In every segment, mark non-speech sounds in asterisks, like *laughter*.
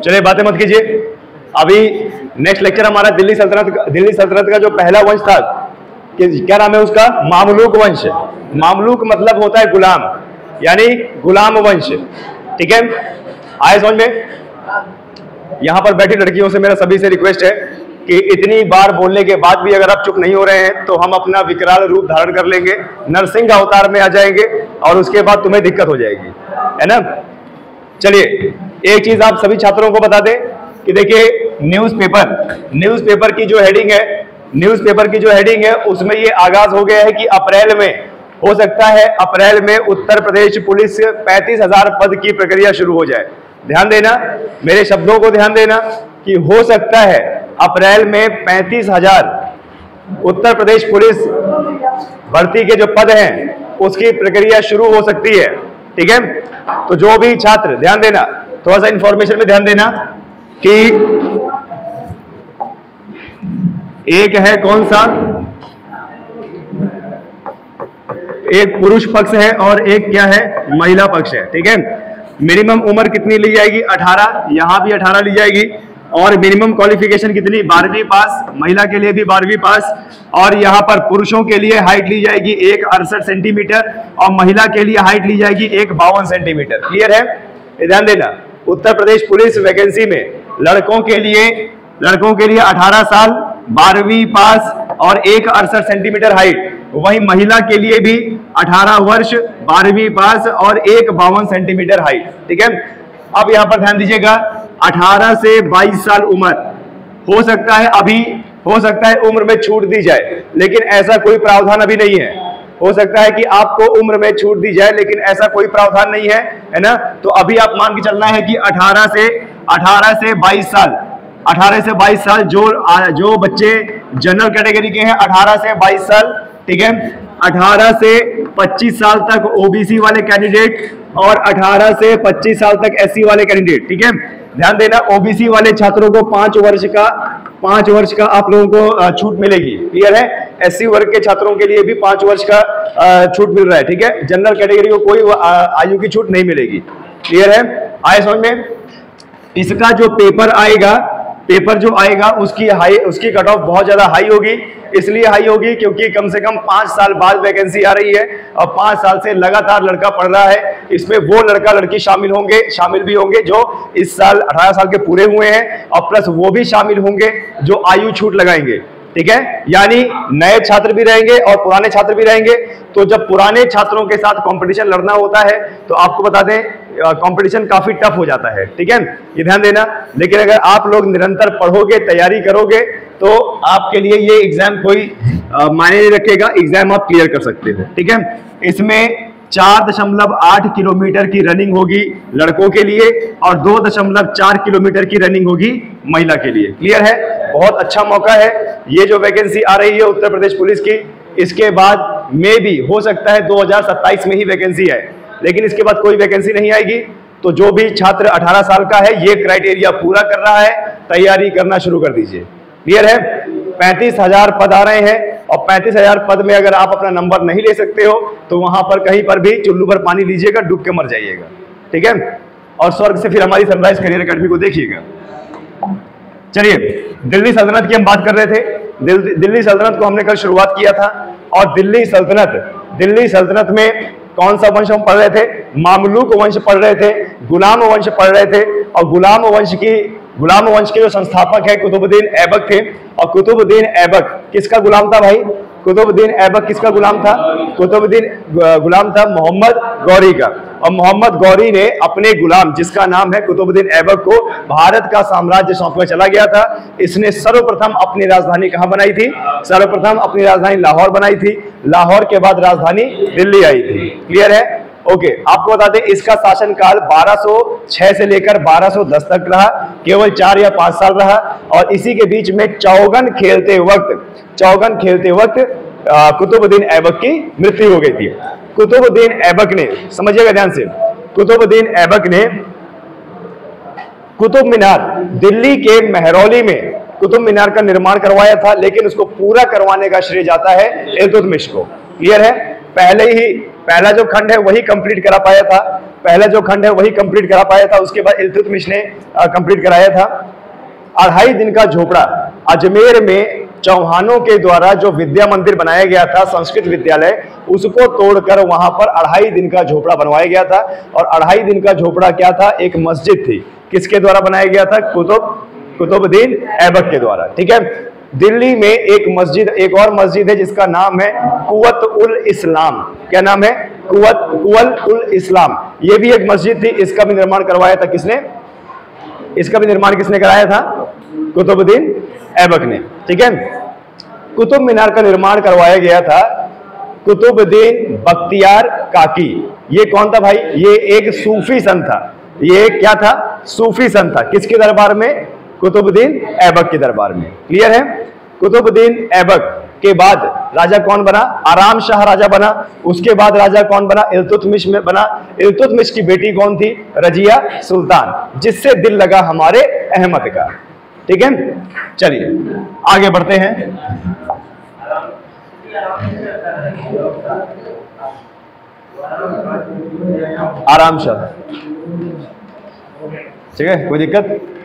चलिए बातें मत कीजिए। अभी नेक्स्ट लेक्चर हमारा दिल्ली सल्तनत दिल्ली सल्तनत का जो पहला वंश था, कि क्या नाम है उसका? मामलूक वंश। मामलूक मतलब होता है गुलाम, यानी गुलाम वंश। ठीक है? आए समझ में? यहाँ पर बैठी लड़कियों से मेरा सभी से रिक्वेस्ट है कि इतनी बार बोलने के बाद भी अगर आप चुप नहीं हो रहे हैं तो हम अपना विकराल रूप धारण कर लेंगे, नरसिंह अवतार में आ जाएँगे, और उसके बाद तुम्हें दिक्कत हो जाएगी। है ना? चलिए। एक चीज़ आप सभी छात्रों को बता दें कि देखिए न्यूज़पेपर न्यूज़पेपर की जो हेडिंग है न्यूज़पेपर की जो हेडिंग है, उसमें ये आगाज़ हो गया है कि अप्रैल में, हो सकता है अप्रैल में उत्तर प्रदेश पुलिस पैंतीस हज़ार पद की प्रक्रिया शुरू हो जाए। ध्यान देना, मेरे शब्दों को ध्यान देना कि हो सकता है अप्रैल में पैंतीस हज़ार उत्तर प्रदेश पुलिस भर्ती के जो पद हैं, उसकी प्रक्रिया शुरू हो सकती है। ठीक है? तो जो भी छात्र, ध्यान देना थोड़ा सा इंफॉर्मेशन में ध्यान देना कि एक है कौन सा? एक पुरुष पक्ष है और एक क्या है? महिला पक्ष है, ठीक है? मिनिमम उम्र कितनी ली जाएगी? 18 यहाँ भी 18 ली जाएगी। और मिनिमम क्वालिफिकेशन कितनी? बारहवीं पास। महिला के लिए भी बारहवीं पास। और यहाँ पर पुरुषों के लिए हाइट ली जाएगी एक अड़सठ सेंटीमीटर और महिला के लिए हाइट ली जाएगी एक बावन सेंटीमीटर क्लियर है? ध्यान देना। उत्तर प्रदेश पुलिस वैकेंसी में लड़कों के लिए, लड़कों के लिए 18 साल, बारहवीं पास और एक अड़सठ सेंटीमीटर हाइट वही महिला के लिए भी 18 वर्ष, बारहवीं पास और एक बावन सेंटीमीटर हाइट ठीक है? अब यहाँ पर ध्यान दीजिएगा 18 से 22 साल उम्र। हो सकता है अभी, हो सकता है उम्र में छूट दी जाए, लेकिन ऐसा कोई प्रावधान अभी नहीं है। हो सकता है कि आपको उम्र में छूट दी जाए, लेकिन ऐसा कोई प्रावधान नहीं है है ना? तो अभी आप मान के चलना है कि 18 से 18 से 22 साल 18 से 22 साल जो जो बच्चे जनरल कैटेगरी के हैं 18 से 22 साल, ठीक है? 18 से 25 साल तक ओबीसी वाले कैंडिडेट और 18 से 25 साल तक एससी वाले कैंडिडेट ठीक है? ध्यान देना ओबीसी वाले छात्रों को पाँच वर्ष का, पाँच वर्ष का आप लोगों को छूट मिलेगी क्लियर है? एससी वर्ग के छात्रों के लिए भी पाँच वर्ष का छूट मिल रहा है, ठीक है? जनरल कैटेगरी को कोई आयु की छूट नहीं मिलेगी। क्लियर है? आए समझ में? इसका जो पेपर आएगा पेपर जो आएगा, उसकी हाई उसकी कट ऑफ़ बहुत ज़्यादा हाई होगी। इसलिए हाई होगी क्योंकि कम से कम पाँच साल बाद वैकेंसी आ रही है और पाँच साल से लगातार लड़का पढ़ रहा है। इसमें वो लड़का, लड़की शामिल होंगे, शामिल भी होंगे जो इस साल, अठारह साल के पूरे हुए हैं और प्लस वो भी शामिल होंगे जो आयु छूट लगाएँगे। ठीक है? यानी नए छात्र भी रहेंगे और पुराने छात्र भी रहेंगे। तो जब पुराने छात्रों के साथ कंपटीशन लड़ना होता है तो आपको बता दें कंपटीशन काफ़ी टफ हो जाता है, ठीक है? ये ध्यान देना। लेकिन अगर आप लोग निरंतर पढ़ोगे, तैयारी करोगे तो आपके लिए ये एग्ज़ाम कोई मायने नहीं रखेगा। एग्ज़ाम आप क्लियर कर सकते हो, ठीक है? इसमें चार दशमलव आठ किलोमीटर की रनिंग होगी लड़कों के लिए और दो दशमलव चार किलोमीटर की रनिंग होगी महिला के लिए। क्लियर है? बहुत अच्छा मौका है। ये जो वैकेंसी आ रही है उत्तर प्रदेश पुलिस की, इसके बाद में भी हो सकता है 2027 में ही वैकेंसी है लेकिन इसके बाद कोई वैकेंसी नहीं आएगी। तो जो भी छात्र 18 साल का है, ये क्राइटेरिया पूरा कर रहा है। तैयारी करना शुरू कर दीजिए। क्लियर है? पैंतीस हज़ार पद आ रहे हैं। और पैंतीस हज़ार पद में अगर आप अपना नंबर नहीं ले सकते हो तो वहाँ पर कहीं पर भी चुल्लू पर पानी लीजिएगा डूब के मर जाइएगा। ठीक है? और स्वर्ग से फिर हमारी सनराइज करियर अकेडमी को देखिएगा। चलिए दिल्ली सल्तनत की हम बात कर रहे थे। दिल, दिल्ली सल्तनत को हमने कल शुरुआत किया था। और दिल्ली सल्तनत दिल्ली सल्तनत में कौन सा वंश हम पढ़ रहे थे? मामलूक वंश पढ़ रहे थे गुलाम वंश पढ़ रहे थे। और गुलाम वंश की गुलाम वंश के जो संस्थापक है कुतुबुद्दीन ऐबक थे। और कुतुबुद्दीन ऐबक किसका गुलाम था भाई? कुतुबुद्दीन ऐबक किसका गुलाम था? कुतुबुद्दीन गुलाम था मोहम्मद गौरी का। और मोहम्मद गौरी ने अपने गुलाम जिसका नाम है कुतुबुद्दीन ऐबक को भारत का साम्राज्य सौंपकर चला गया था। इसने सर्वप्रथम अपनी राजधानी कहाँ बनाई थी? सर्वप्रथम अपनी राजधानी लाहौर बनाई थी। लाहौर के बाद राजधानी दिल्ली आई थी। क्लियर है? ओके okay, आपको बता दें इसका शासनकाल 1206 से लेकर 1210 तक रहा। केवल चार या पाँच साल रहा और इसी के बीच में चौगन खेलते वक्त, चौगन खेलते वक्त कुतुबुद्दीन ऐबक की मृत्यु हो गई थी। कुतुबुद्दीन ऐबक ने, समझिएगा ध्यान से, कुतुबुद्दीन ऐबक ने कुतुब मीनार, दिल्ली के मेहरौली में कुतुब मीनार का निर्माण करवाया था, लेकिन उसको पूरा करवाने का श्रेय जाता है इल्तुतमिश को। क्लियर है? पहले ही, पहला जो खंड है वही कंप्लीट करा पाया था। पहला जो खंड है वही कंप्लीट करा पाया था, उसके बाद इल्तुतमिश ने कंप्लीट कराया था। अढ़ाई दिन का झोपड़ा, अजमेर में चौहानों के द्वारा जो विद्या मंदिर बनाया गया था, संस्कृत विद्यालय, उसको तोड़कर वहाँ पर अढ़ाई दिन का झोपड़ा बनवाया गया था। और अढ़ाई दिन का झोपड़ा क्या था? एक मस्जिद थी। किसके द्वारा बनाया गया था? कुतुब, कुतुबुद्दीन ऐबक के द्वारा। ठीक है? दिल्ली में एक मस्जिद, एक और मस्जिद है जिसका नाम है कुवत उल इस्लाम। क्या नाम है? कुवत कुवल उल इस्लाम। ये भी एक मस्जिद थी, इसका भी निर्माण करवाया था किसने? इसका भी निर्माण किसने कराया था? कुतुबुद्दीन ऐबक ने। ठीक है? कुतुब मीनार का निर्माण करवाया गया था कुतुबुद्दीन बख्तियार काकी। ये कौन था भाई? ये एक सूफी संत था। ये क्या था? सूफी संत था। किसके दरबार में? कुतुबुद्दीन ऐबक के दरबार में। क्लियर है? कुतुबुद्दीन ऐबक के बाद राजा कौन बना? आराम शाह राजा बना। उसके बाद राजा कौन बना? इल्तुतमिश में बना। इल्तुतमिश की बेटी कौन थी? रजिया सुल्तान, जिससे दिल लगा हमारे अहमद का। ठीक है? चलिए, आगे बढ़ते हैं। आराम शाह। ठीक है? कोई दिक्कत?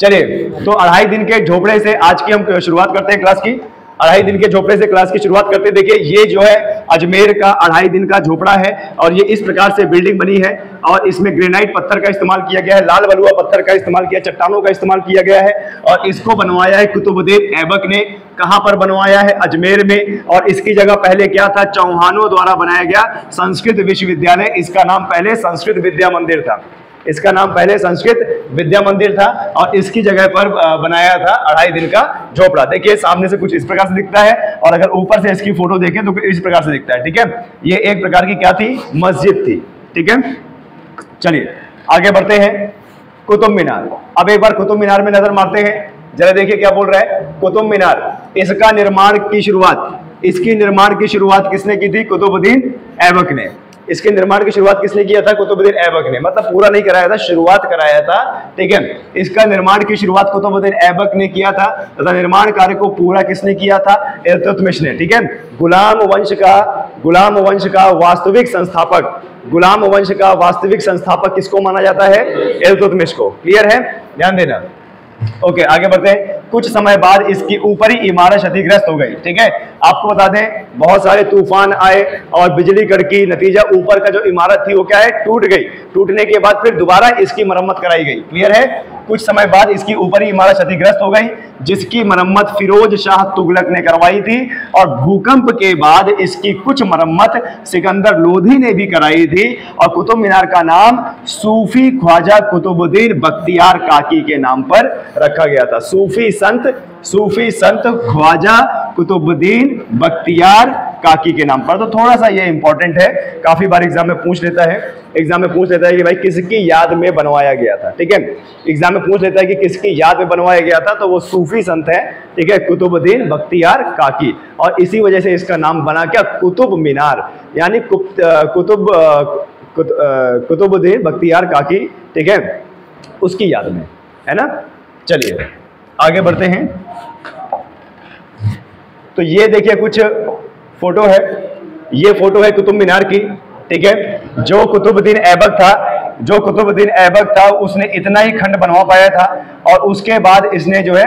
चलिए तो अढ़ाई दिन के झोपड़े से आज की हम शुरुआत करते हैं क्लास की। अढ़ाई दिन के झोपड़े से क्लास की शुरुआत करते हैं। देखिए, ये जो है अजमेर का अढ़ाई दिन का झोपड़ा है और ये इस प्रकार से बिल्डिंग बनी है और इसमें ग्रेनाइट पत्थर का इस्तेमाल किया गया है, लाल बलुआ पत्थर का इस्तेमाल किया, चट्टानों का इस्तेमाल किया गया है और इसको बनवाया है कुतुबुद्दीन ऐबक ने। कहाँ पर बनवाया है? अजमेर में और इसकी जगह पहले क्या था? चौहानों द्वारा बनाया गया संस्कृत विश्वविद्यालय। इसका नाम पहले संस्कृत विद्या मंदिर था। इसका नाम पहले संस्कृत विद्या मंदिर था और इसकी जगह पर बनाया था अढ़ाई दिन का झोपड़ा। देखिए, सामने से कुछ इस प्रकार से दिखता है और अगर ऊपर से इसकी फ़ोटो देखें तो इस प्रकार से दिखता है, ठीक है? ये एक प्रकार की क्या थी? मस्जिद थी, ठीक है? चलिए, आगे बढ़ते हैं। कुतुब मीनार। अब एक बार कुतुब मीनार में नज़र मारते हैं। जरा देखिए क्या बोल रहा है। कुतुब मीनार, इसका निर्माण की शुरुआत, इसकी निर्माण की शुरुआत किसने की थी? कुतुबुद्दीन ऐबक ने। इसके निर्माण की शुरुआत किसने किया था? कुतुबुद्दीन ऐबक ने। मतलब पूरा नहीं कराया था शुरुआत कराया था ठीक है? इसका निर्माण की शुरुआत कुतुबुद्दीन ऐबक ने किया था तथा निर्माण कार्य को पूरा किसने किया था? इल्तुतमिश ने ठीक है? गुलाम वंश का गुलाम वंश का वास्तविक संस्थापक गुलाम वंश का वास्तविक संस्थापक किसको माना जाता है? इल्तुतमिश को। क्लियर है? ध्यान देना। ओके okay, आगे बढ़ते हैं। कुछ समय बाद इसकी ऊपरी इमारत क्षतिग्रस्त हो गई ठीक है? आपको बता दें, बहुत सारे तूफ़ान आए और बिजली कड़की, नतीजा ऊपर का जो इमारत थी, वो क्या है, टूट गई। टूटने के बाद फिर दोबारा इसकी मरम्मत कराई गई। क्लियर है? कुछ समय बाद इसकी ऊपरी इमारत क्षतिग्रस्त हो गई, जिसकी मरम्मत फिरोज शाह तुगलक ने करवाई थी और भूकंप के बाद इसकी कुछ मरम्मत सिकंदर लोधी ने भी कराई थी और कुतुब मीनार का नाम सूफी ख्वाजा कुतुबुद्दीन बख्तियार काकी के नाम पर रखा गया था। सूफी संत सूफी संत ख्वाजा कुतुबुद्दीन बख्तियार काकी के नाम पर। तो थोड़ा सा ये इंपॉर्टेंट है। काफ़ी बार एग्ज़ाम में पूछ लेता है। एग्ज़ाम में पूछ लेता है कि भाई किसकी याद में बनवाया गया था, ठीक है? एग्ज़ाम में पूछ लेता है कि किसकी याद में बनवाया गया था तो वो सूफी संत है, ठीक है? कुतुबुद्दीन बख्तियार काकी। और इसी वजह से इसका नाम बना क्या? कुतुब मीनार। यानी कुतुब कुतुबुद्दीन बख्तियार काकी, ठीक है? उसकी याद में। है ना? चलिए। आगे बढ़ते हैं। तो ये देखिए, कुछ फ़ोटो है। ये फ़ोटो है कुतुब मीनार की, ठीक है? जो कुतुबुद्दीन ऐबक था, जो कुतुबुद्दीन ऐबक था, उसने इतना ही खंड बनवा पाया था और उसके बाद इसने जो है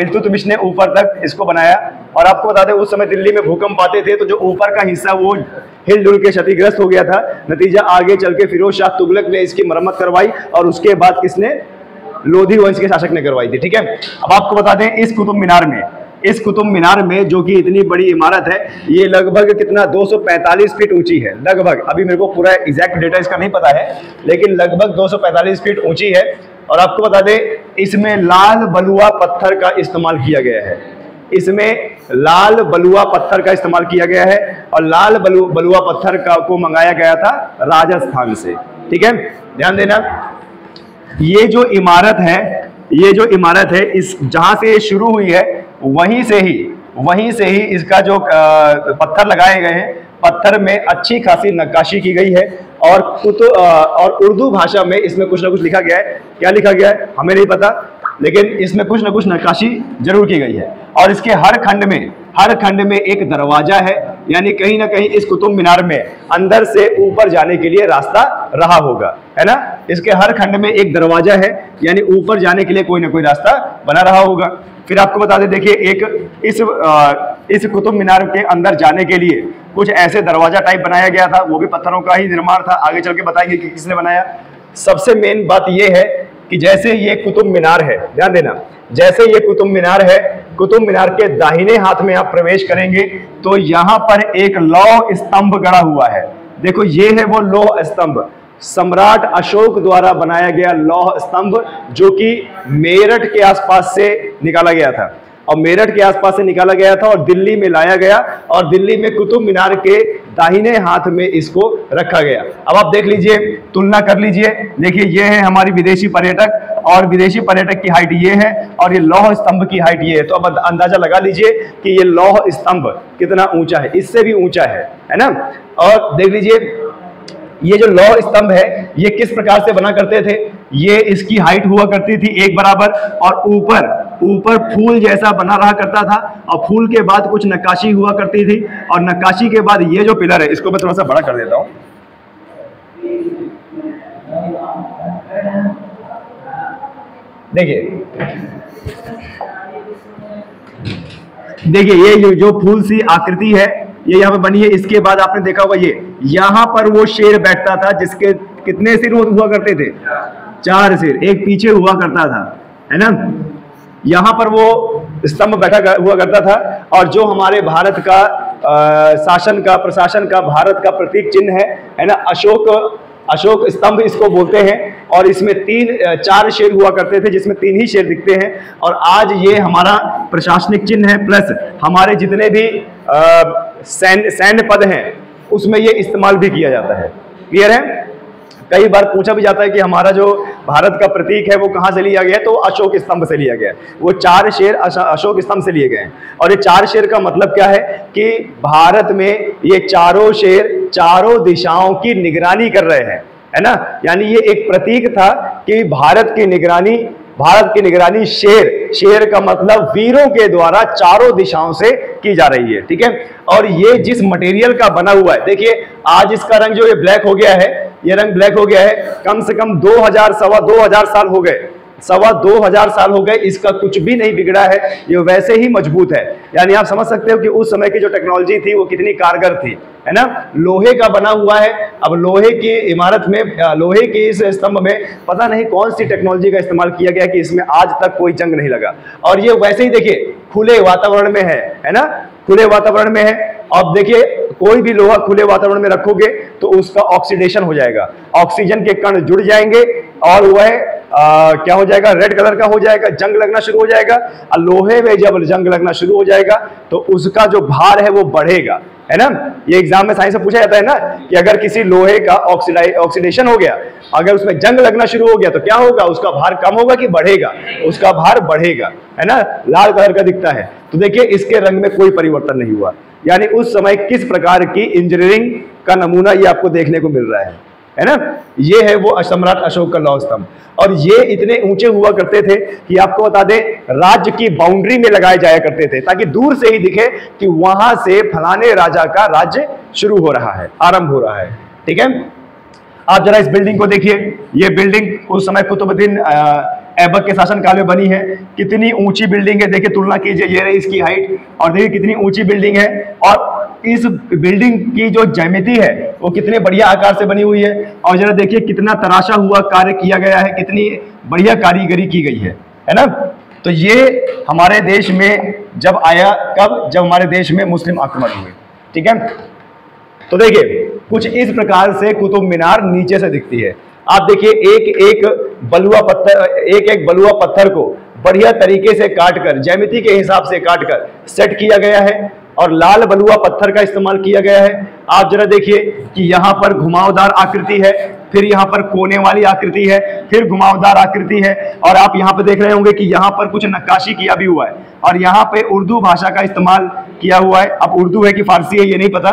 इल्तुतमिश ने ऊपर तक इसको बनाया। और आपको बता दें, उस समय दिल्ली में भूकंप आते थे तो जो ऊपर का हिस्सा, वो हिलडुल के क्षतिग्रस्त हो गया था। नतीजा आगे चल के फिरोज शाह तुगलक ने इसकी मरम्मत करवाई और उसके बाद किसने लोधी वंश के शासक ने करवाई थी ठीक है? अब आपको बता दें इस कुतुब मीनार में इस कुतुब मीनार में जो कि इतनी बड़ी इमारत है ये लगभग कितना 245 फीट ऊँची है लगभग। अभी मेरे को पूरा एग्जैक्ट डेटा इसका नहीं पता है लेकिन लगभग 245 फीट ऊँची है। और आपको बता दें इसमें लाल बलुआ पत्थर का इस्तेमाल किया गया है। इसमें लाल बलुआ पत्थर का इस्तेमाल किया गया है और लाल बलु, बलुआ पत्थर का को मंगाया गया था राजस्थान से ठीक है? ध्यान देना। ये जो इमारत है, ये जो इमारत है, इस जहाँ से ये शुरू हुई है, वहीं से ही, वहीं से ही इसका जो पत्थर लगाए गए हैं। पत्थर में अच्छी खासी नक्काशी की गई है और कुतु और उर्दू भाषा में इसमें कुछ ना कुछ लिखा गया है। क्या लिखा गया है? हमें नहीं पता, लेकिन इसमें कुछ ना कुछ नक्काशी ज़रूर की गई है। और इसके हर खंड में, हर खंड में एक दरवाज़ा है, यानी कहीं ना कहीं इस कुतुब मीनार में अंदर से ऊपर जाने के लिए रास्ता रहा होगा, है ना? इसके हर खंड में एक दरवाज़ा है यानी ऊपर जाने के लिए कोई ना कोई रास्ता बना रहा होगा। फिर आपको बता दें देखिए एक इस आ, इस कुतुब मीनार के अंदर जाने के लिए कुछ ऐसे दरवाज़ा टाइप बनाया गया था वो भी पत्थरों का ही निर्माण था। आगे चल के बताएँगे कि किसने बनाया। सबसे मेन बात यह है कि जैसे ये कुतुब मीनार है ध्यान देना जैसे ये कुतुब मीनार है कुतुब मीनार के दाहिने हाथ में आप प्रवेश करेंगे तो यहाँ पर एक लौह स्तंभ गड़ा हुआ है। देखो ये है वो लौह स्तंभ। सम्राट अशोक द्वारा बनाया गया लौह स्तंभ जो कि मेरठ के आसपास से निकाला गया था। और मेरठ के आसपास से निकाला गया था और दिल्ली में लाया गया और दिल्ली में कुतुब मीनार के दाहिने हाथ में इसको रखा गया। अब आप देख लीजिए, तुलना कर लीजिए। देखिए, ये है हमारी विदेशी पर्यटक और विदेशी पर्यटक की हाइट ये है और ये लौह स्तंभ की हाइट ये है। तो अब अंदाज़ा लगा लीजिए कि ये लौह स्तंभ कितना ऊँचा है। इससे भी ऊँचा है है ना? और देख लीजिए ये जो लौह स्तंभ है, ये किस प्रकार से बना करते थे? ये इसकी हाइट हुआ करती थी एक बराबर, और ऊपर ऊपर फूल जैसा बना रहा करता था, और फूल के बाद कुछ नक्काशी हुआ करती थी, और नक्काशी के बाद ये जो पिलर है, इसको मैं थोड़ा सा बड़ा कर देता हूँ। देखिए देखिए, ये जो फूल सी आकृति है ये यहाँ पे बनी है। इसके बाद आपने देखा होगा ये। यहाँ पर वो शेर बैठता था जिसके कितने सिर हुआ करते थे? चार सिर। एक पीछे हुआ करता था। है ना? यहाँ पर वो स्तंभ बैठा हुआ करता था। और जो हमारे भारत का आ, शासन का प्रशासन का भारत का प्रतीक चिन्ह है है ना? अशोक अशोक स्तंभ इसको बोलते हैं और इसमें तीन चार शेर हुआ करते थे, जिसमें तीन ही शेर दिखते हैं। और आज ये हमारा प्रशासनिक चिन्ह है, प्लस हमारे जितने भी सैन्य सैन्य पद हैं, उसमें ये इस्तेमाल भी किया जाता है। क्लियर है? कई बार पूछा भी जाता है कि हमारा जो भारत का प्रतीक है, वो कहाँ से लिया गया है? तो अशोक स्तंभ से लिया गया है। वो चार शेर अशोक स्तंभ से लिए गए हैं। और ये चार शेर का मतलब क्या है? कि भारत में ये चारों शेर चारों दिशाओं की निगरानी कर रहे हैं, है ना? यानी ये एक प्रतीक था कि भारत की निगरानी, भारत की निगरानी शेर शेर का मतलब वीरों के द्वारा चारों दिशाओं से की जा रही है, ठीक है? और ये जिस मटेरियल का बना हुआ है, देखिए, आज इसका रंग जो ये ब्लैक हो गया है। ये रंग ब्लैक हो गया है। कम से कम 2000 सवा 2000 साल हो गए। सवा दो हज़ार साल हो गए, इसका कुछ भी नहीं बिगड़ा है, ये वैसे ही मज़बूत है। यानी आप समझ सकते हो कि उस समय की जो टेक्नोलॉजी थी, वो कितनी कारगर थी, है ना? लोहे का बना हुआ है। अब लोहे की इमारत में लोहे के इस स्तंभ में पता नहीं कौन सी टेक्नोलॉजी का इस्तेमाल किया गया कि इसमें आज तक कोई जंग नहीं लगा। और ये वैसे ही देखिए, खुले वातावरण में है है ना? खुले वातावरण में है। अब देखिए कोई भी लोहा खुले वातावरण में रखोगे तो उसका ऑक्सीडेशन हो जाएगा। ऑक्सीजन के कण जुड़ जाएँगे और वह क्या हो जाएगा? रेड कलर का हो जाएगा, जंग लगना शुरू हो जाएगा। और लोहे में जब जंग लगना शुरू हो जाएगा तो उसका जो भार है वो बढ़ेगा। है ना? ये एग्ज़ाम में साइंस में पूछा जाता है ना कि अगर किसी लोहे का ऑक्सीडेशन हो गया, अगर उसमें जंग लगना शुरू हो गया तो क्या होगा? उसका भार कम होगा कि बढ़ेगा? उसका भार बढ़ेगा, है ना? लाल कलर का दिखता है। तो देखिए, इसके रंग में कोई परिवर्तन नहीं हुआ। यानी उस समय किस प्रकार की इंजीनियरिंग का नमूना ये आपको देखने को मिल रहा है। है ना? ये है वो सम्राट अशोक का लौ स्तंभ। और ये इतने ऊँचे हुआ करते थे कि आपको बता दें, राज्य की बाउंड्री में लगाए जाया करते थे, ताकि दूर से ही दिखे कि वहाँ से फलाने राजा का राज्य शुरू हो रहा है, आरंभ हो रहा है। ठीक है? आप जरा इस बिल्डिंग को देखिए। ये बिल्डिंग उस समय कुतुबुद्दीन ऐबक के शासन काल में बनी है। कितनी ऊँची बिल्डिंग है, देखिए तुलना कीजिए, ये रही इसकी हाइट और देखिए कितनी ऊँची बिल्डिंग है। और इस बिल्डिंग की जो जैमिति है, वो कितने बढ़िया आकार से बनी हुई है? और जरा देखिए कितना तराशा हुआ कार्य किया गया है, कितनी बढ़िया कारीगरी की गई है है ना? तो ये हमारे देश में जब आया, कब? जब हमारे देश में मुस्लिम आक्रमण हुए, ठीक है? तो देखिए, कुछ इस प्रकार से कुतुब मीनार नीचे से दिखती है। आप देखिए एक एक बलुआ पत्थर एक एक बलुआ पत्थर को बढ़िया तरीके से काट कर जैमिति के हिसाब से काट कर सेट किया गया है। और लाल बलुआ पत्थर का इस्तेमाल किया गया है। आप जरा देखिए कि यहाँ पर घुमावदार आकृति है, फिर यहाँ पर कोने वाली आकृति है, फिर घुमावदार आकृति है और आप यहाँ पे देख रहे होंगे कि यहाँ पर कुछ नक्काशी किया भी हुआ है और यहाँ पे उर्दू भाषा का इस्तेमाल किया हुआ है। अब उर्दू है कि फारसी है ये नहीं पता।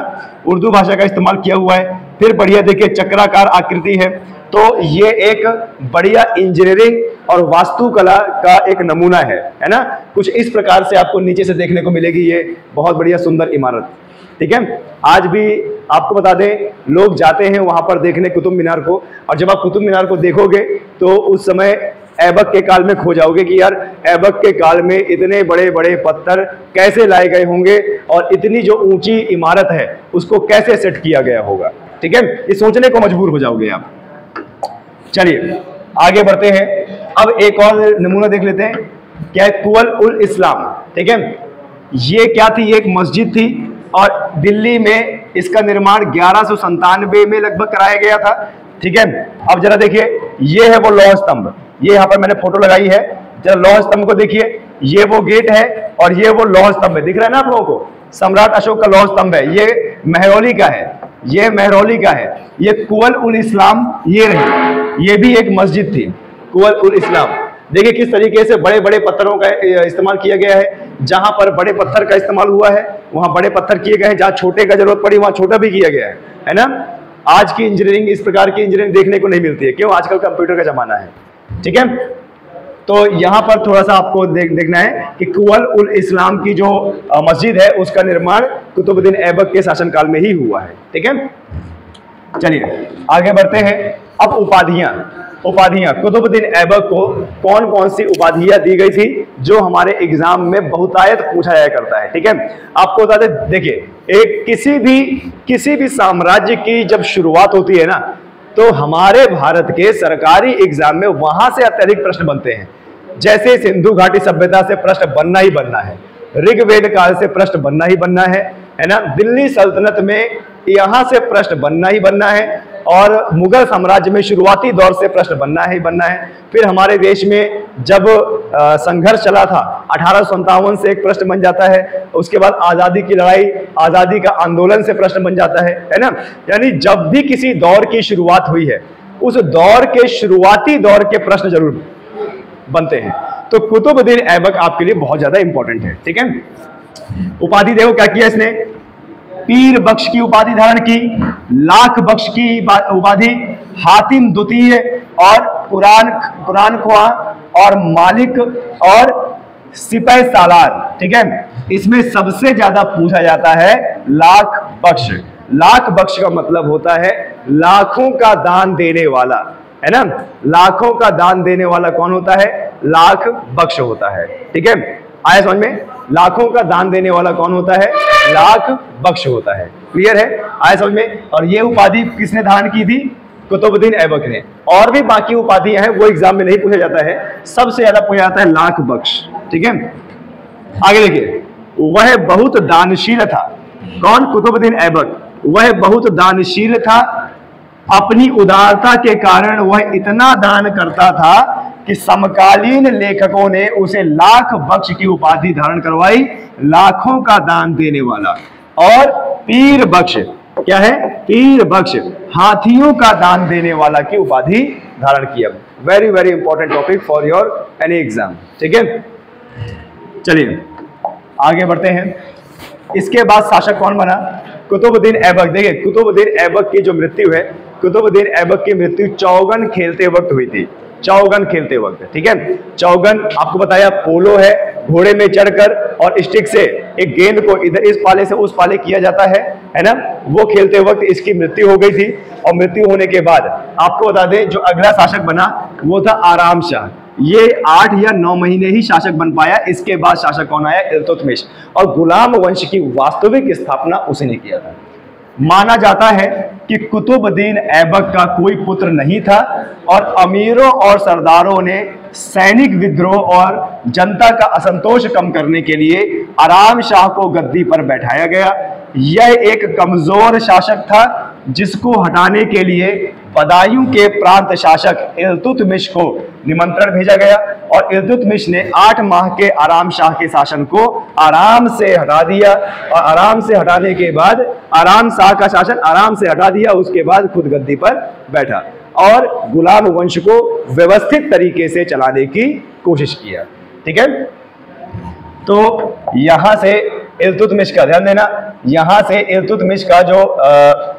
उर्दू भाषा का इस्तेमाल किया हुआ है। फिर बढ़िया देखिए चक्राकार आकृति है। तो ये एक बढ़िया इंजीनियरिंग और वास्तुकला का एक नमूना है है ना? कुछ इस प्रकार से आपको नीचे से देखने को मिलेगी ये बहुत बढ़िया सुंदर इमारत। ठीक है? आज भी आपको बता दें, लोग जाते हैं वहाँ पर देखने कुतुब मीनार को, और जब आप कुतुब मीनार को देखोगे तो उस समय ऐबक के काल में खो जाओगे कि यार, ऐबक के काल में इतने बड़े बड़े पत्थर कैसे लाए गए होंगे और इतनी जो ऊँची इमारत है, उसको कैसे सेट किया गया होगा? ठीक है? ये सोचने को मजबूर हो जाओगे आप। चलिए, आगे बढ़ते हैं। अब एक और नमूना देख लेते हैं क्या कुवल उल इस्लाम। ठीक है? ये क्या थी? ये एक मस्जिद थी और दिल्ली में इसका निर्माण ग्यारह में लगभग कराया गया था। ठीक है? अब जरा देखिए, ये है वो लौह स्तंभ। ये यहाँ पर मैंने फ़ोटो लगाई है। जरा लौह स्तंभ को देखिए, ये वो गेट है और ये वो लौह स्तंभ है। दिख रहा है ना आप लोगों को? सम्राट अशोक का लौह स्तंभ है। ये महरौली का है। ये महरौली का है। ये कुवल उल इस्लाम, ये रही। ये भी एक मस्जिद थी, कुवल उल इस्लाम। देखिए किस तरीके से बड़े बड़े पत्थरों का इस्तेमाल किया गया है। जहाँ पर बड़े पत्थर का इस्तेमाल हुआ है, वहाँ बड़े पत्थर किए गए हैं। जहाँ छोटे का ज़रूरत पड़ी, वहाँ छोटा भी किया गया है। है ना? आज की इंजीनियरिंग इस प्रकार की इंजीनियरिंग देखने को नहीं मिलती है। क्यों? आजकल कंप्यूटर का जमाना है। ठीक है? तो यहाँ पर थोड़ा सा आपको देख, देखना है कि कुवल उल इस्लाम की जो मस्जिद है, उसका निर्माण कुतुबुद्दीन ऐबक के शासनकाल में ही हुआ है। ठीक है? चलिए, आगे बढ़ते हैं। अब उपाधियाँ। उपाधियाँ। कुतुबुद्दीन ऐबक को कौन कौन सी उपाधियाँ दी गई थी, जो हमारे एग्ज़ाम में बहुतायत पूछा जाया करता है? ठीक है? आपको बता दें, देखिए, एक किसी भी किसी भी साम्राज्य की जब शुरुआत होती है ना तो हमारे भारत के सरकारी एग्ज़ाम में वहाँ से अत्यधिक प्रश्न बनते हैं। जैसे सिंधु घाटी सभ्यता से प्रश्न बनना ही बनना है, ऋग्वेद काल से प्रश्न बनना ही बनना है है ना? दिल्ली सल्तनत में यहाँ से प्रश्न बनना ही बनना है और मुगल साम्राज्य में शुरुआती दौर से प्रश्न बनना ही बनना है। फिर हमारे देश में जब संघर्ष चला था, अठारह से एक प्रश्न बन जाता है, उसके बाद आज़ादी की लड़ाई, आज़ादी का आंदोलन से प्रश्न बन जाता है है ना? यानी जब भी किसी दौर की शुरुआत हुई है, उस दौर के शुरुआती दौर के प्रश्न ज़रूर बनते हैं। तो कुतुबुद्दीन ऐबक आपके लिए बहुत ज़्यादा इंपॉर्टेंट है, ठीक है? उपाधि देखो क्या किया इसने? पीर बख्श की उपाधि धारण की, लाख बख्श की उपाधि हातिम द्वितीय और कुरान कुरान खुआ और मालिक और सिपह सालार, ठीक है? इसमें सबसे ज़्यादा पूछा जाता है लाख बख्श। लाख बख्श का मतलब होता है लाखों का दान देने वाला, है ना? लाखों का दान देने वाला कौन होता है? लाख बख्श होता है, ठीक है? आया समझ में? लाखों का दान देने वाला कौन होता है? लाख बख्श होता है। क्लियर है? आया समझ में? और ये उपाधि किसने धारण की थी? कुतुबुद्दीन ऐबक ने। और भी बाकी उपाधियाँ हैं, वो एग्ज़ाम में नहीं पूछा जाता है। सबसे ज़्यादा पूछा जाता है लाख बख्श। ठीक है? आगे देखिए। वह बहुत दानशील था। कौन? कुतुबुद्दीन ऐबक। वह बहुत दानशील था। अपनी उदारता के कारण वह इतना दान करता था कि समकालीन लेखकों ने उसे लाख बख्श की उपाधि धारण करवाई, लाखों का दान देने वाला। और पीर बख्श, क्या है? पीर बख्श, हाथियों का दान देने वाला की उपाधि धारण किया। Very very important topic for your any exam ठीक है? चलिए, आगे बढ़ते हैं। इसके बाद शासक कौन बना? कुतुबुद्दीन ऐबक। देखिए, कुतुबुद्दीन ऐबक की जो मृत्यु है, कुतुबुद्दीन ऐबक की मृत्यु चौगन खेलते वक्त हुई थी। चौगन खेलते वक्त, ठीक है? चौगन, आपको बताया, पोलो है, घोड़े में चढ़कर और स्टिक से एक गेंद को इधर, इस पाले से उस पाले किया जाता है है ना? वो खेलते वक्त इसकी मृत्यु हो गई थी और मृत्यु होने के बाद, आपको बता दें, जो अगला शासक बना, वो था आराम शाह। ये आठ या नौ महीने ही शासक बन पाया, इसके बाद शासक कौन आया? इल्तुतमिश। और गुलाम वंश की वास्तविक स्थापना उसी ने किया था। माना जाता है कि कुतुबुद्दीन ऐबक का कोई पुत्र नहीं था और अमीरों और सरदारों ने सैनिक विद्रोह और जनता का असंतोष कम करने के लिए आराम शाह को गद्दी पर बैठाया गया। यह एक कमज़ोर शासक था जिसको हटाने के लिए बदायूं के प्रांत शासक इल्तुतमिश को निमंत्रण भेजा गया और इल्तुतमिश ने आठ माह के आराम शाह के शासन को आराम से हटा दिया और आराम से हटाने के बाद आराम शाह का शासन आराम से हटा दिया उसके बाद खुद गद्दी पर बैठा और गुलाम वंश को व्यवस्थित तरीके से चलाने की कोशिश किया। ठीक है? तो यहाँ से इल्तुतमिश का ध्यान देना यहाँ से इल्तुतमिश का जो आ,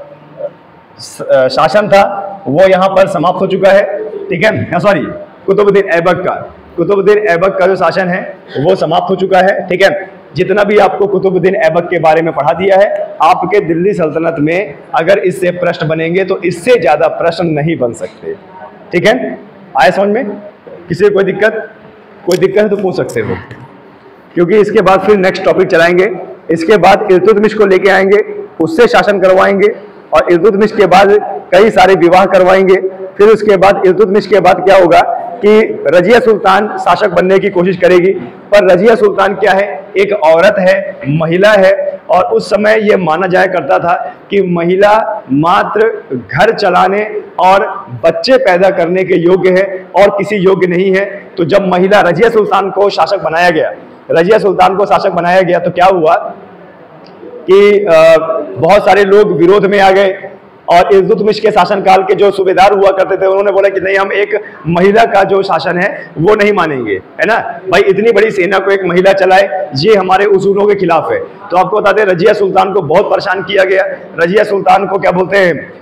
शासन था, वो यहाँ पर समाप्त हो चुका है, ठीक है? सॉरी कुतुबुद्दीन ऐबक का। कुतुबुद्दीन ऐबक का जो शासन है, वो समाप्त हो चुका है, ठीक है? जितना भी आपको कुतुबुद्दीन ऐबक के बारे में पढ़ा दिया है, आपके दिल्ली सल्तनत में अगर इससे प्रश्न बनेंगे तो इससे ज़्यादा प्रश्न नहीं बन सकते, ठीक है? आए समझ में? किसी कोई दिक्कत? कोई दिक्कत है तो पूछ सकते हो। क्योंकि इसके बाद फिर नेक्स्ट टॉपिक चलाएँगे। इसके बाद इल्तुतमिश को लेके आएँगे, उससे शासन करवाएँगे और इल्तुतमिश के बाद कई सारे विवाह करवाएँगे। फिर उसके बाद इल्तुतमिश के बाद क्या होगा कि रजिया सुल्तान शासक बनने की कोशिश करेगी। पर रजिया सुल्तान क्या है? एक औरत है, महिला है और उस समय ये माना जाया करता था कि महिला मात्र घर चलाने और बच्चे पैदा करने के योग्य है और किसी योग्य नहीं है। तो जब महिला रजिया सुल्तान को शासक बनाया गया, रजिया सुल्तान को शासक बनाया गया तो क्या हुआ? कि बहुत सारे लोग विरोध में आ गए और इल्तुतमिश के शासनकाल के जो सूबेदार हुआ करते थे, उन्होंने बोला कि नहीं, हम एक महिला का जो शासन है, वो नहीं मानेंगे, है ना? भाई, इतनी बड़ी सेना को एक महिला चलाए, ये हमारे उसूलों के खिलाफ है। तो आपको बता दें, रजिया सुल्तान को बहुत परेशान किया गया। रजिया सुल्तान को क्या बोलते हैं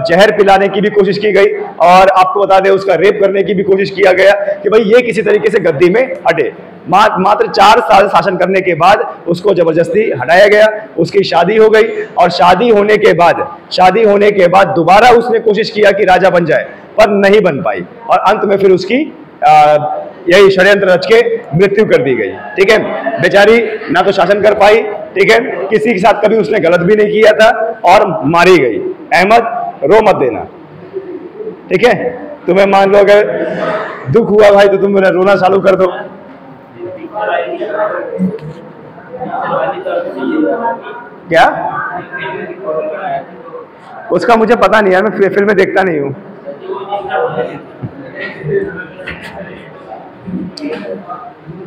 जहर पिलाने की भी कोशिश की गई और आपको बता दें, उसका रेप करने की भी कोशिश किया गया कि भाई ये किसी तरीके से गद्दी में हटे। मात्र चार साल शासन करने के बाद उसको ज़बरदस्ती हटाया गया, उसकी शादी हो गई और शादी होने के बाद, शादी होने के बाद दोबारा उसने कोशिश किया कि राजा बन जाए, पर नहीं बन पाई और अंत में फिर उसकी यही षड्यंत्र रच के मृत्यु कर दी गई। ठीक है? बेचारी ना तो शासन कर पाई ठीक है? किसी के साथ कभी उसने गलत भी नहीं किया था और मारी गई। अहमद, रो मत देना। ठीक है? तुम्हें मान लो अगर दुख हुआ भाई तो तुम मेरा रोना चालू कर दो। क्या? उसका मुझे पता नहीं है मैं फ़िल्म देखता नहीं हूँ।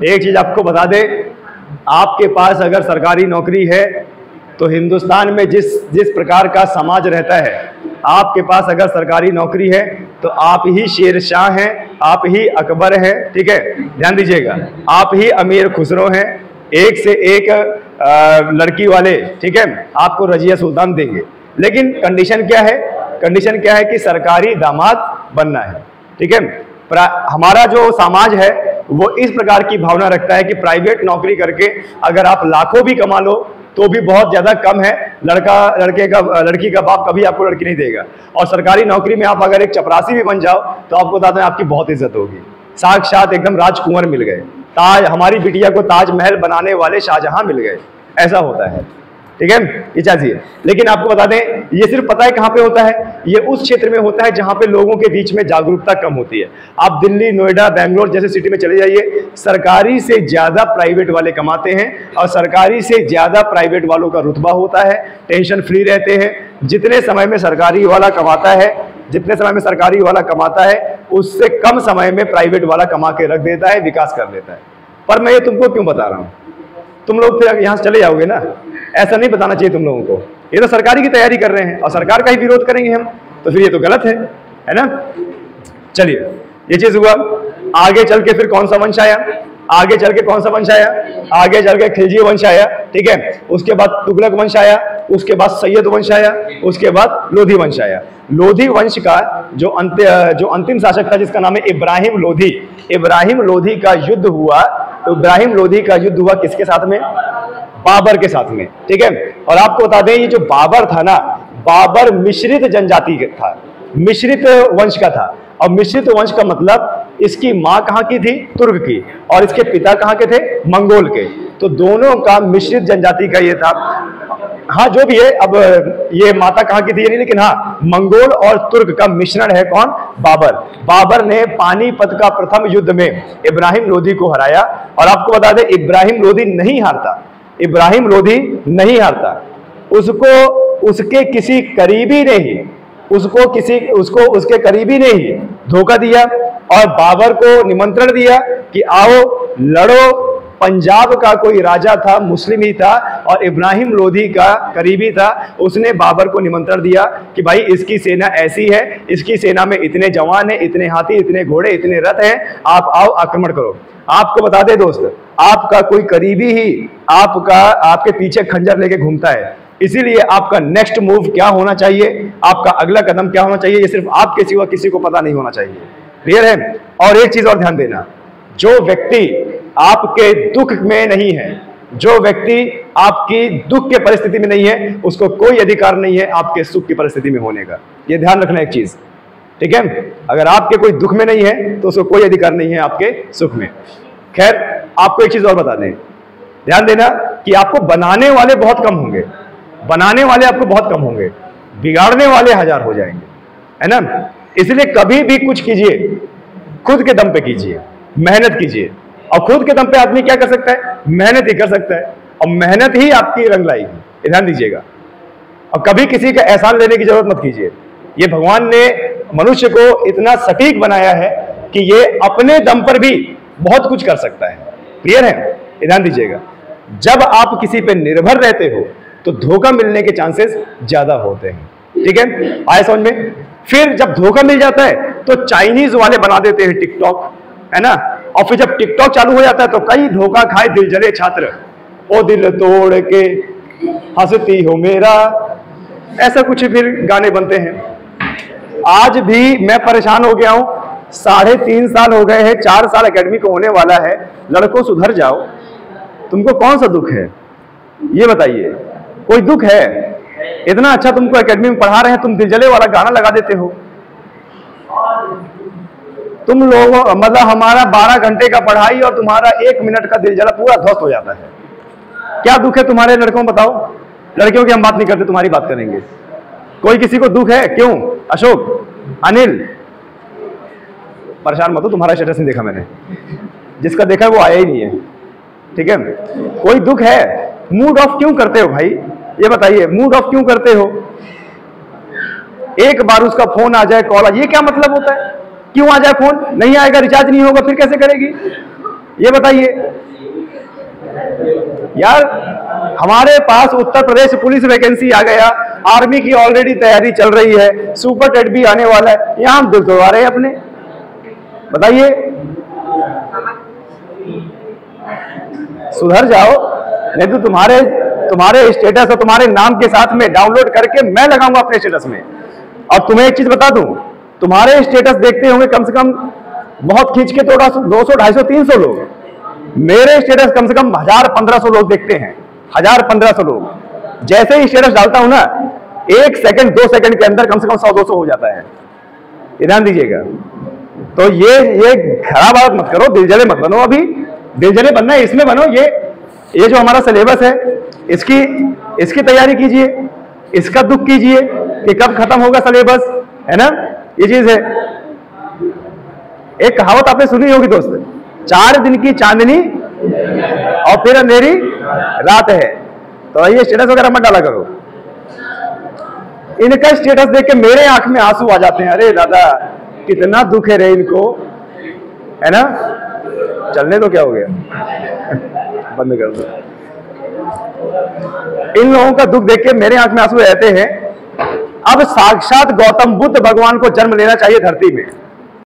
एक चीज़ आपको बता दे आपके पास अगर सरकारी नौकरी है तो हिंदुस्तान में जिस जिस प्रकार का समाज रहता है, आपके पास अगर सरकारी नौकरी है तो आप ही शेर शाह हैं, आप ही अकबर हैं, ठीक है? ध्यान दीजिएगा। आप ही अमीर खुसरो हैं, एक से एक लड़की वाले, ठीक है? आपको रजिया सुल्तान देंगे। लेकिन कंडीशन क्या है? कंडीशन क्या है कि सरकारी दामाद बनना है, ठीक है? हमारा जो समाज है वो इस प्रकार की भावना रखता है कि प्राइवेट नौकरी करके अगर आप लाखों भी कमा लो तो भी बहुत ज़्यादा कम है। लड़का, लड़के का, लड़की का बाप कभी आपको लड़की नहीं देगा। और सरकारी नौकरी में आप अगर एक चपरासी भी बन जाओ तो आपको बताते हैं आपकी बहुत इज़्ज़त होगी। साक्षात एकदम राजकुंवर मिल गए। ताज, हमारी बिटिया को ताजमहल बनाने वाले शाहजहां मिल गए। ऐसा होता है। ठीक है? ये चाहिए लेकिन आपको बता दें, ये सिर्फ़ पता है कहाँ पे होता है? ये उस क्षेत्र में होता है जहाँ पे लोगों के बीच में जागरूकता कम होती है। आप दिल्ली, नोएडा, बैंगलोर जैसे सिटी में चले जाइए, सरकारी से ज़्यादा प्राइवेट वाले कमाते हैं और सरकारी से ज़्यादा प्राइवेट वालों का रुतबा होता है टेंशन फ्री रहते हैं। जितने समय में सरकारी वाला कमाता है, जितने समय में सरकारी वाला कमाता है, उससे कम समय में प्राइवेट वाला कमा के रख देता है, विकास कर लेता है। पर मैं ये तुमको क्यों बता रहा हूँ? तुम लोग फिर यहाँ से चले जाओगे ना? ऐसा नहीं बताना चाहिए तुम लोगों को। ये तो सरकारी की तैयारी कर रहे हैं और सरकार का ही विरोध करेंगे हम। तो फिर ये तो गलत है है ना? चलिए, ये चीज़ हुआ। आगे चल के फिर कौन सा वंश आया? आगे चल के कौन सा वंश आया? आगे चल के खिलजी वंश आया, ठीक है? उसके बाद तुगलक वंश आया, उसके बाद सैयद वंश आया, उसके बाद लोधी वंश आया। लोधी वंश का जो अंत जो अंतिम शासक था, जिसका नाम है इब्राहिम लोधी। इब्राहिम लोधी का युद्ध हुआ तो इब्राहिम लोधी का युद्ध हुआ किसके साथ में? बाबर के साथ में, ठीक है? और आपको बता दें, ये जो बाबर था ना, बाबर मिश्रित जनजाति था, मिश्रित वंश का था। और मिश्रित वंश का मतलब इसकी माँ कहाँ की थी? तुर्क की। और इसके पिता कहाँ के थे? मंगोल के। तो दोनों का मिश्रित जनजाति का ये था। हाँ जो भी है, अब ये माता कहाँ की थी ये नहीं, लेकिन हाँ मंगोल और तुर्क का मिश्रण है कौन? बाबर। बाबर ने पानीपत का प्रथम युद्ध में इब्राहिम लोधी को हराया। और आपको बता दें, इब्राहिम लोधी नहीं हारता। इब्राहिम लोधी नहीं हारता। उसको, उसके किसी करीबी ने ही, उसको किसी, उसको, उसके करीबी ने ही धोखा दिया और बाबर को निमंत्रण दिया कि आओ, लड़ो पंजाब का कोई राजा था, मुस्लिम ही था और इब्राहिम लोधी का करीबी था, उसने बाबर को निमंत्रण दिया कि भाई इसकी सेना ऐसी है, इसकी सेना में इतने जवान हैं, इतने हाथी, इतने घोड़े, इतने रथ हैं, आप आओ, आक्रमण करो। आपको बता दे दोस्त, आपका कोई करीबी ही आपका, आपके पीछे खंजर लेके घूमता है। इसीलिए आपका नेक्स्ट मूव क्या होना चाहिए? आपका अगला कदम क्या होना चाहिए? ये सिर्फ़ आपके सिवा किसी को पता नहीं होना चाहिए। क्लियर है? और एक चीज़ और ध्यान देना, जो व्यक्ति आपके दुख में नहीं है। जो व्यक्ति आपकी दुख के परिस्थिति में नहीं है, उसको कोई अधिकार नहीं है आपके सुख की परिस्थिति में होने का। ये ध्यान रखना एक चीज़, ठीक है? अगर आपके कोई दुख में नहीं है तो उसको कोई अधिकार नहीं है आपके सुख में। खैर, आपको एक चीज़ और बता दें। ध्यान देना कि आपको बनाने वाले बहुत कम होंगे। बनाने वाले आपको बहुत कम होंगे। बिगाड़ने वाले हज़ार हो जाएँगे। है ना? इसलिए कभी भी कुछ कीजिए। खुद के दम पे कीजिए। मेहनत कीजिए। और खुद के दम पे आदमी क्या कर सकता है? मेहनत ही कर सकता है। और मेहनत ही आपकी रंग लाएगी ध्यान दीजिएगा। और कभी किसी का एहसान लेने की ज़रूरत मत कीजिए। ये भगवान ने मनुष्य को इतना सटीक बनाया है कि ये अपने दम पर भी बहुत कुछ कर सकता है। क्लियर है? ध्यान दीजिएगा। जब आप किसी पे निर्भर रहते हो तो धोखा मिलने के चांसेस ज़्यादा होते हैं। ठीक है? आए समझ में? फिर जब धोखा मिल जाता है तो चाइनीज़ वाले बना देते हैं टिकटॉक, है ना? और फिर जब टिकटॉक चालू हो जाता है तो कई धोखा खाए दिल जले छात्र। ओ दिल तोड़ के हंसती हो मेरा। ऐसा कुछ फिर गाने बनते हैं। आज भी मैं परेशान हो गया हूँ। साढ़े तीन साल हो गए हैं, चार साल एकेडमी को होने वाला है। लड़कों सुधर जाओ। तुमको कौन सा दुख है? ये बताइए। कोई दुख है? इतना अच्छा तुमको एकेडमी में पढ़ा रहे हैं, तुम दिलजले वाला गाना लगा देते हो। तुम लोगों मतलब हमारा 12 घंटे का पढ़ाई और तुम्हारा एक मिनट का दिल जला पूरा ध्वस्त हो जाता है। क्या दुख है तुम्हारे लड़कों बताओ। लड़कियों की हम बात नहीं करते, तुम्हारी बात करेंगे। कोई किसी को दुख है? क्यों? अशोक, अनिल। परेशान मत हो, तुम्हारा स्टेटस नहीं देखा मैंने। जिसका देखा वो आया ही नहीं है। ठीक है? कोई दुख है? मूड ऑफ़ क्यों करते हो भाई? ये बताइए मूड ऑफ़ क्यों करते हो? एक बार उसका फ़ोन आ जाए कॉल आ ये क्या मतलब होता है? क्यों आ जाए फ़ोन? नहीं आएगा रिचार्ज नहीं होगा, फिर कैसे करेगी? ये बताइए। यार, हमारे पास उत्तर प्रदेश पुलिस वैकेंसी आ गया। आर्मी की ऑलरेडी तैयारी चल रही है। सुपर टेट भी आने वाला है। यहाँ हम तोड़वा रहे हैं अपने। बताइए। सुधर जाओ। नहीं तो तुम्हारे तुम्हारे स्टेटस और तुम्हारे नाम के साथ में डाउनलोड करके मैं लगाऊँगा अपने स्टेटस में। और तुम्हें एक चीज़ बता दूँ? तुम्हारे स्टेटस देखते होंगे कम से कम बहुत खींच के तो दो सौ, ढाई सौ, तीन सौ लोग। मेरे स्टेटस कम से कम हज़ार पंद्रह सौ लोग देखते हैं, हज़ार पंद्रह सौ लोग। जैसे ही स्टेटस डालता हूँ ना, एक सेकंड दो सेकंड के अंदर कम से कम सौ, दो सौ हो जाता है। ध्यान दीजिएगा। तो ये ये खराब आदत मत करो दिलजले मत बनो अभी। दिलजले बनना है, इसमें बनो। ये ये जो हमारा सिलेबस है, इसकी इसकी तैयारी कीजिए, इसका दुख कीजिए कि कब खत्म होगा सिलेबस है ना? ये चीज़ है। एक कहावत आपने सुनी होगी दोस्त, चार दिन की चांदनी और फिर अंधेरी रात है। तो ये स्टेटस वगैरह मत डाला करो। इनका स्टेटस देख के मेरे आँख में आँसू आ जाते हैं। अरे दादा, कितना दुख है रे इनको, है ना? चलने तो क्या हो गया? *laughs* बंद कर दो। इन लोगों का दुख देख के मेरे आँख में आँसू रहते हैं। अब साक्षात गौतम बुद्ध भगवान को जन्म लेना चाहिए धरती में।